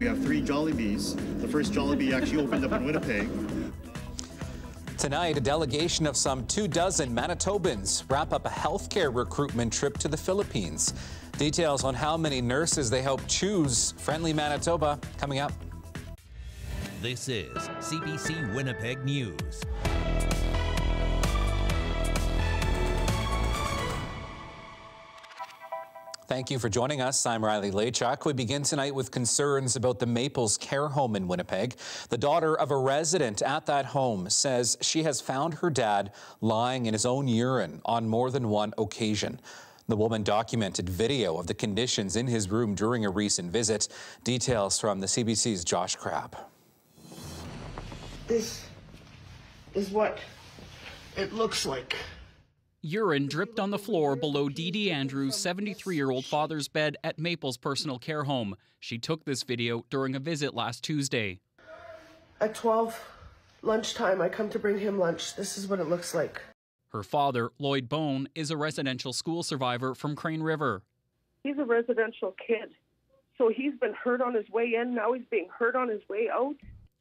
We have three Jollibees. The first Jollibee actually opened up in Winnipeg. Tonight, a delegation of some two dozen Manitobans wrap up a healthcare recruitment trip to the Philippines. Details on how many nurses they help choose Friendly Manitoba coming up. This is CBC Winnipeg News. Thank you for joining us. I'm Riley Laychuk. We begin tonight with concerns about the Maples care home in Winnipeg. The daughter of a resident at that home says she has found her dad lying in his own urine on more than one occasion. The woman documented video of the conditions in his room during a recent visit. Details from the CBC's Josh Crabb. This is what it looks like. Urine dripped on the floor below Dee Dee Andrews' 73 year old father's bed at Maples Personal Care Home. She took this video during a visit last Tuesday. At 12 lunchtime, I come to bring him lunch. This is what it looks like. Her father, Lloyd Bone, is a residential school survivor from Crane River. He's a residential kid. So he's been hurt on his way in, now he's being hurt on his way out.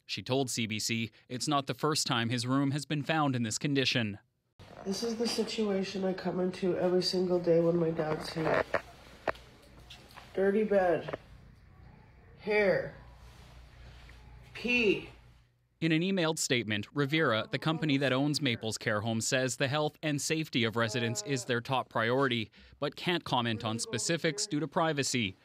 She told CBC it's not the first time his room has been found in this condition. This is the situation I come into every single day when my dad's here. Dirty bed, hair, pee. In an emailed statement, Revera, the company that owns Maples Care Home, says the health and safety of residents is their top priority, but can't comment on specifics due to privacy.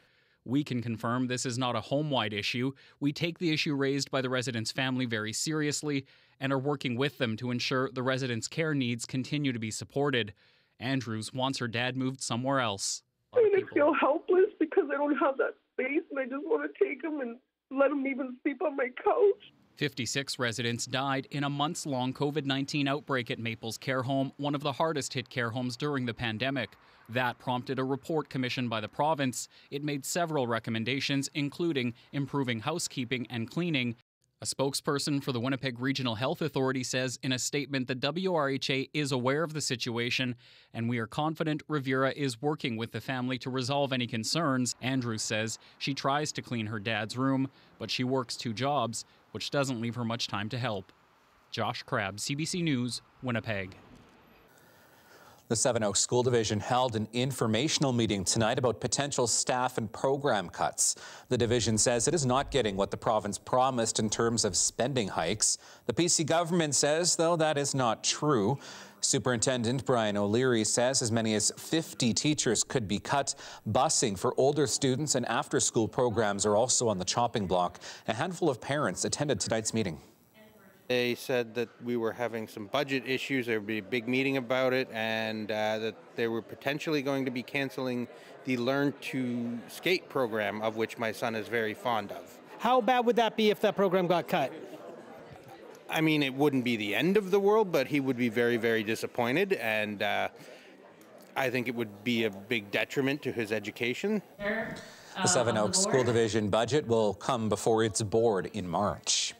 We can confirm this is not a home wide issue. We take the issue raised by the resident's family very seriously and are working with them to ensure the resident's care needs continue to be supported. Andrews wants her dad moved somewhere else. I mean, I feel helpless because I don't have that space and I just want to take him and let him even sleep on my couch. 56 residents died in a months long COVID 19 outbreak at Maples Care Home, one of the hardest hit care homes during the pandemic. That prompted a report commissioned by the province. It made several recommendations, including improving housekeeping and cleaning. A spokesperson for the Winnipeg Regional Health Authority says in a statement that WRHA is aware of the situation and we are confident Revera is working with the family to resolve any concerns. Andrews says she tries to clean her dad's room, but she works two jobs which doesn't leave her much time to help. Josh Crabb, CBC News, Winnipeg. The Seven Oaks School Division held an informational meeting tonight about potential staff and program cuts. The division says it is not getting what the province promised in terms of spending hikes. The PC government says, though, that is not true. Superintendent Brian O'Leary says as many as 50 teachers could be cut. Busing for older students and after school programs are also on the chopping block. A handful of parents attended tonight's meeting. They said that we were having some budget issues. There would be a big meeting about it, and uh, that they were potentially going to be canceling the Learn to Skate program, of which my son is very fond of. How bad would that be if that program got cut? I mean, it wouldn't be the end of the world, but he would be very, very disappointed, and uh, I think it would be a big detriment to his education. The Seven Oaks School Division budget will come before its board in March.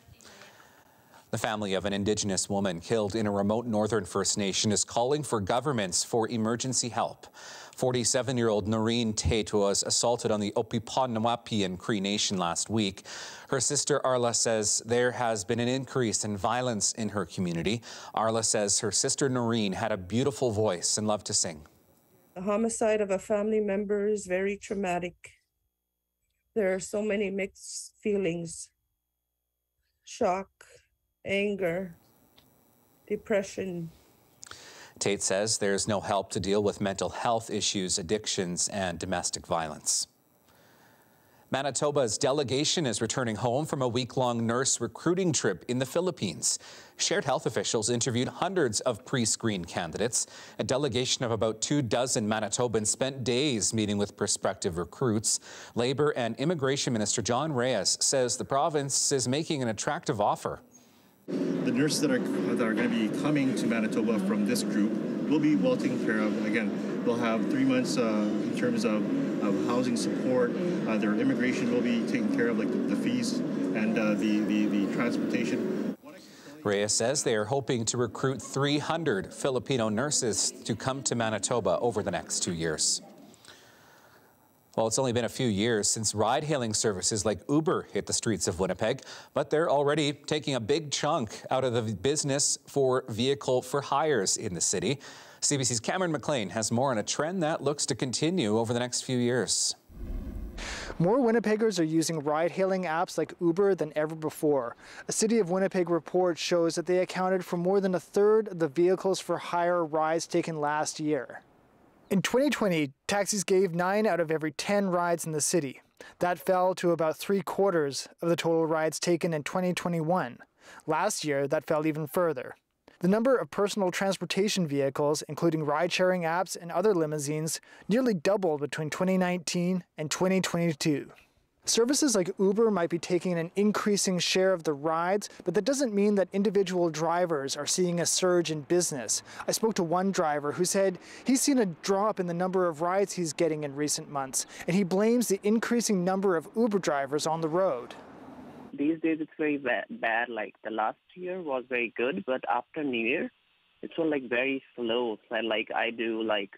The family of an Indigenous woman killed in a remote northern First Nation is calling for governments for emergency help. 47 year old Noreen Tate was assaulted on the O-Pipon-Na-Piwin Cree Nation last week. Her sister Arla says there has been an increase in violence in her community. Arla says her sister Noreen had a beautiful voice and loved to sing. The homicide of a family member is very traumatic. There are so many mixed feelings shock, anger, depression. Tate says there's no help to deal with mental health issues, addictions, and domestic violence. Manitoba's delegation is returning home from a week long nurse recruiting trip in the Philippines. Shared Health officials interviewed hundreds of pre screen candidates. A delegation of about two dozen Manitobans spent days meeting with prospective recruits. Labor and Immigration Minister Jon Reyes says the province is making an attractive offer. The nurses that are, that are going to be coming to Manitoba from this group will be well taken care of. Again, they'll have three months uh, in terms of, of housing support. Uh, their immigration will be taken care of, like the, the fees and uh, the, the, the transportation. Reyes says they are hoping to recruit 300 Filipino nurses to come to Manitoba over the next two years. Well, it's only been a few years since ride hailing services like Uber hit the streets of Winnipeg, but they're already taking a big chunk out of the business for vehicle for hires in the city. CBC's Cameron McLean has more on a trend that looks to continue over the next few years. More Winnipeggers are using ride hailing apps like Uber than ever before. A City of Winnipeg report shows that they accounted for more than a third of the vehicles for hire rides taken last year. In 2020, taxis gave 9 out of every 10 rides in the city. That fell to about three quarters of the total rides taken in 2021. Last year, that fell even further. The number of personal transportation vehicles, including ride sharing apps and other limousines, nearly doubled between 2019 and 2022. Services like Uber might be taking an increasing share of the rides, but that doesn't mean that individual drivers are seeing a surge in business. I spoke to one driver who said he's seen a drop in the number of rides he's getting in recent months, and he blames the increasing number of Uber drivers on the road these days it's very bad. Like the last year was very good, but after New Year, it's all like very slow. So like I do like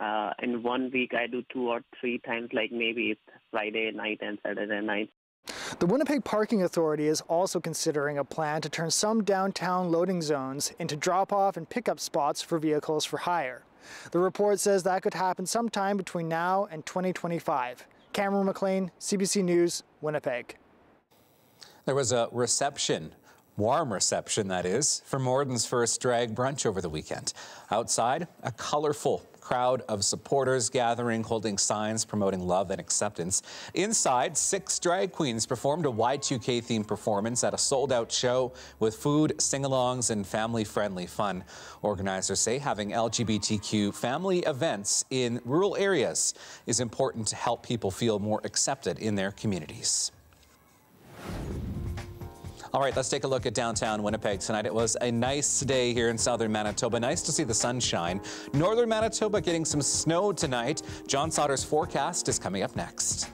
uh, in one week I do two or three times. Like maybe it's Friday night and Saturday night. The Winnipeg Parking Authority is also considering a plan to turn some downtown loading zones into drop-off and pickup spots for vehicles for hire. The report says that could happen sometime between now and 2025. Cameron McLean, CBC News, Winnipeg. There was a reception, warm reception that is, for Morden's first drag brunch over the weekend. Outside, a colorful crowd of supporters gathering, holding signs promoting love and acceptance. Inside, six drag queens performed a Y2K themed performance at a sold out show with food, sing alongs, and family friendly fun. Organizers say having LGBTQ family events in rural areas is important to help people feel more accepted in their communities. All right, let's take a look at downtown Winnipeg tonight. It was a nice day here in southern Manitoba. Nice to see the sunshine. Northern Manitoba getting some snow tonight. John Sauder's forecast is coming up next.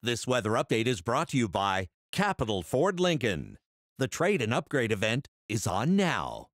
This weather update is brought to you by Capital Ford Lincoln. The trade and upgrade event is on now.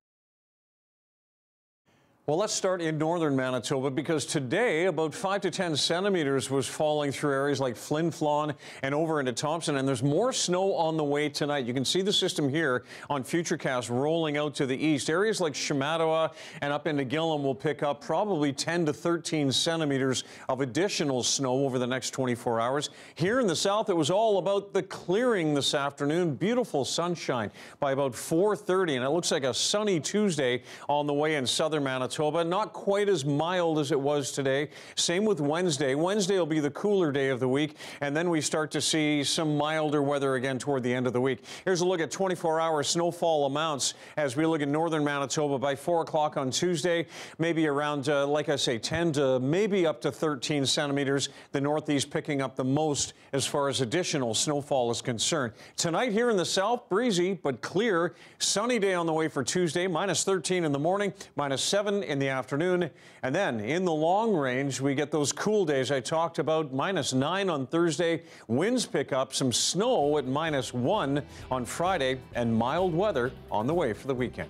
Well, let's start in northern Manitoba because today about 5 to 10 centimeters was falling through areas like Flin Flon and over into Thompson, and there's more snow on the way tonight. You can see the system here on Futurecast rolling out to the east. Areas like Shamattawa and up into Gillam will pick up probably 10 to 13 centimeters of additional snow over the next 24 hours. Here in the south, it was all about the clearing this afternoon. Beautiful sunshine by about 4.30, and it looks like a sunny Tuesday on the way in southern Manitoba. Manitoba. Not quite as mild as it was today. Same with Wednesday. Wednesday will be the cooler day of the week, and then we start to see some milder weather again toward the end of the week. Here's a look at 24-hour snowfall amounts as we look at northern Manitoba by 4 o'clock on Tuesday, maybe around, uh, like I say, 10 to maybe up to 13 centimeters. The Northeast picking up the most as far as additional snowfall is concerned. Tonight here in the south, breezy but clear. Sunny day on the way for Tuesday, minus 13 in the morning, minus 7 in the afternoon. And then in the long range, we get those cool days I talked about, minus 9 on Thursday. Winds pick up, some snow at minus 1 on Friday, and mild weather on the way for the weekend.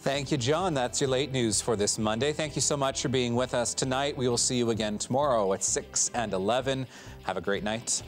Thank you, John. That's your late news for this Monday. Thank you so much for being with us tonight. We will see you again tomorrow at 6 and 11. Have a great night.